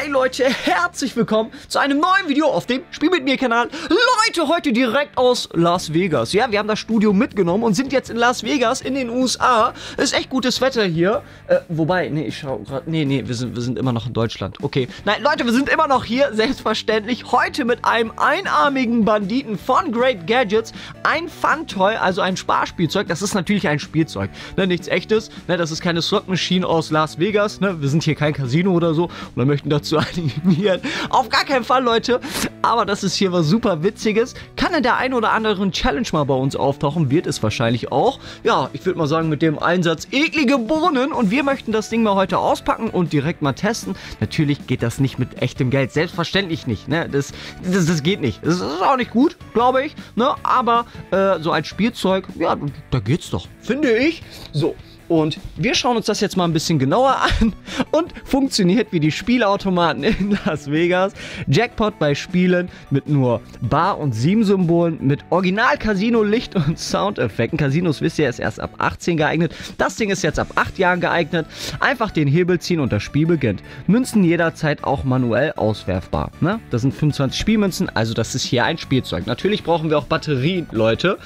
Hey Leute, herzlich willkommen zu einem neuen Video auf dem Spiel mit mir Kanal. Leute, heute direkt aus Las Vegas. Ja, wir haben das Studio mitgenommen und sind jetzt in Las Vegas in den USA. Ist echt gutes Wetter hier. Äh, wobei, nee, ich schau gerade. Nee, nee, wir sind, wir sind immer noch in Deutschland. Okay. Nein, Leute, wir sind immer noch hier, selbstverständlich. Heute mit einem einarmigen Banditen von Great Gadgets. Ein Fun-Toy, also ein Sparspielzeug. Das ist natürlich ein Spielzeug. Ne, nichts echtes. Ne, das ist keine Slot Machine aus Las Vegas. Ne, wir sind hier kein Casino oder so. Und wir möchten dazu animieren. Auf gar keinen Fall, Leute. Aber das ist hier was super Witziges. Kann in der einen oder anderen Challenge mal bei uns auftauchen. Wird es wahrscheinlich auch. Ja, ich würde mal sagen, mit dem Einsatz eklige Bohnen. Und wir möchten das Ding mal heute auspacken und direkt mal testen. Natürlich geht das nicht mit echtem Geld. Selbstverständlich nicht. Ne? Das, das, das geht nicht. Das ist auch nicht gut, glaube ich. Ne? Aber äh, so als Spielzeug, ja, da geht's doch. Finde ich. So. Und wir schauen uns das jetzt mal ein bisschen genauer an und funktioniert wie die Spielautomaten in Las Vegas. Jackpot bei Spielen mit nur Bar- und Sieben-Symbolen, mit Original-Casino-Licht und Soundeffekten. Casinos wisst ihr, ist erst ab 18 geeignet. Das Ding ist jetzt ab 8 Jahren geeignet. Einfach den Hebel ziehen und das Spiel beginnt. Münzen jederzeit auch manuell auswerfbar. Ne? Das sind 25 Spielmünzen, also das ist hier ein Spielzeug. Natürlich brauchen wir auch Batterien, Leute.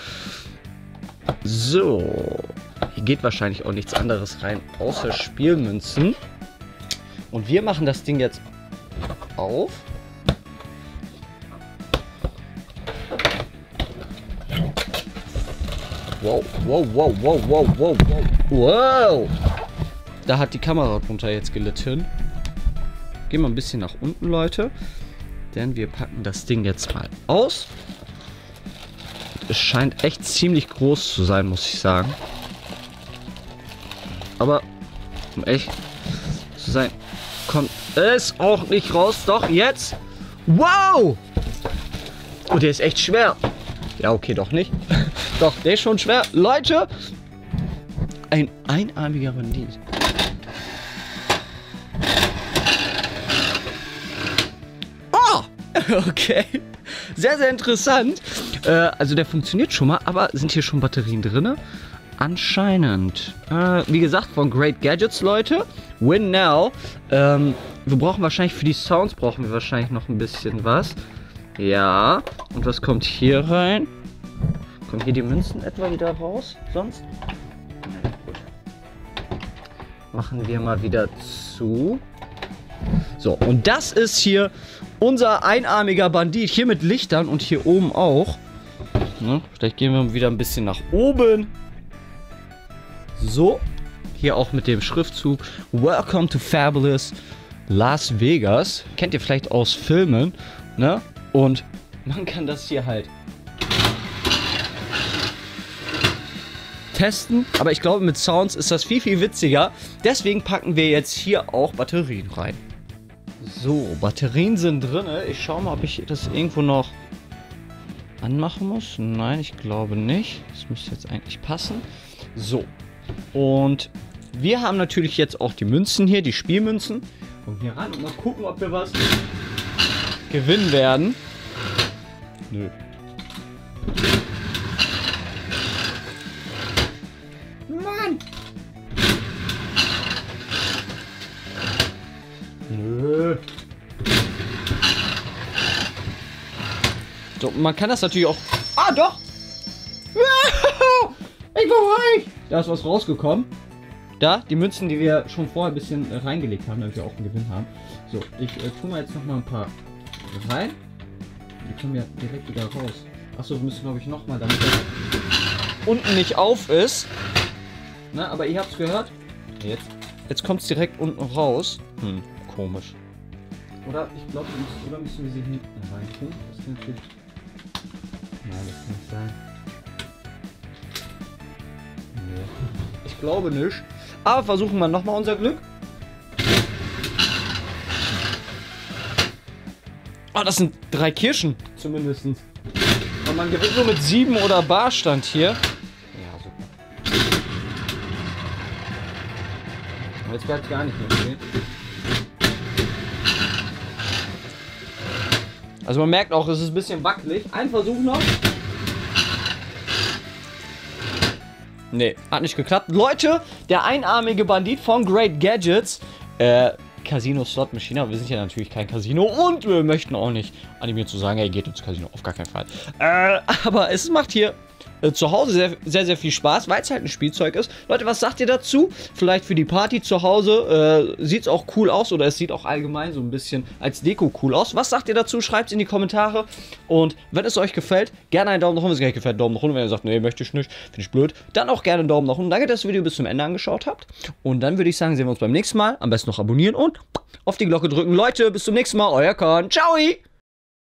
So. Hier geht wahrscheinlich auch nichts anderes rein, außer Spielmünzen. Und wir machen das Ding jetzt auf. Wow, wow, wow, wow, wow, wow, wow. Wow! Da hat die Kamera drunter jetzt gelitten. Gehen wir ein bisschen nach unten, Leute. Denn wir packen das Ding jetzt mal aus. Es scheint echt ziemlich groß zu sein, muss ich sagen. Aber, um echt zu sein, kommt es auch nicht raus. Doch, jetzt. Wow! Oh, der ist echt schwer. Ja, okay, doch nicht. doch, der ist schon schwer. Leute, ein einarmiger Bandit. Oh! Okay. Sehr, sehr interessant. Äh, also der funktioniert schon mal, aber sind hier schon Batterien drin? Anscheinend. Äh, wie gesagt, von Great Gadgets, Leute. Win now. Ähm, wir brauchen wahrscheinlich für die Sounds brauchen wir wahrscheinlich noch ein bisschen was. Ja. Und was kommt hier rein? Kommen hier die Münzen etwa wieder raus? Sonst? Na gut. Machen wir mal wieder zu. So, und das ist hier unser einarmiger Bandit. Hier mit Lichtern und hier oben auch. Ne? Vielleicht gehen wir wieder ein bisschen nach oben. So. Hier auch mit dem Schriftzug Welcome to Fabulous Las Vegas. Kennt ihr vielleicht aus Filmen. Ne? Und man kann das hier halt testen. Aber ich glaube, mit Sounds ist das viel, viel witziger. Deswegen packen wir jetzt hier auch Batterien rein. So, Batterien sind drin. Ich schaue mal, ob ich das irgendwo noch anmachen muss. Nein, ich glaube nicht. Das müsste jetzt eigentlich passen. So, und wir haben natürlich jetzt auch die Münzen hier, die Spielmünzen. Kommen hier ran und mal gucken, ob wir was gewinnen werden. Nö. Mann! Nö. So, man kann das natürlich auch... Ah, doch! Ich war reich! Da ist was rausgekommen. Da, die Münzen, die wir schon vorher ein bisschen äh, reingelegt haben, damit wir auch einen Gewinn haben. So, ich äh, tue mal jetzt noch mal ein paar rein. Die kommen ja direkt wieder raus. Achso, wir müssen glaube ich noch mal, damit das unten nicht auf ist. Na, aber ihr habt es gehört. Jetzt, jetzt kommt es direkt unten raus. Hm, komisch. Oder ich glaube, oder müssen wir sie hinten rein tun? Das kann natürlich. Nein, das kann nicht sein. Glaube nicht. Aber versuchen wir nochmal unser Glück. Oh, das sind drei Kirschen zumindest. Und man gewinnt nur mit sieben oder Barstand hier. Ja, super. Jetzt bleibt gar nicht mehr stehen. Also man merkt auch, es ist ein bisschen wackelig. Ein Versuch noch. Nee, hat nicht geklappt. Leute, der einarmige Bandit von Great Gadgets. Äh, Casino-Slot-Maschine, aber wir sind ja natürlich kein Casino und wir möchten auch nicht animieren zu sagen, ey, geht ins Casino, auf gar keinen Fall. Äh, aber es macht hier äh, zu Hause sehr, sehr, sehr viel Spaß, weil es halt ein Spielzeug ist. Leute, was sagt ihr dazu? Vielleicht für die Party zu Hause äh, sieht es auch cool aus oder es sieht auch allgemein so ein bisschen als Deko cool aus. Was sagt ihr dazu? Schreibt es in die Kommentare. Und wenn es euch gefällt, gerne einen Daumen nach unten. Wenn es euch gefällt, Daumen nach unten. Wenn ihr sagt, nee, möchte ich nicht, finde ich blöd, dann auch gerne einen Daumen nach unten. Danke, dass ihr das Video bis zum Ende angeschaut habt. Und dann würde ich sagen, sehen wir uns beim nächsten Mal. Am besten noch abonnieren und auf die Glocke drücken. Leute, bis zum nächsten Mal. Euer Kahn. Ciao!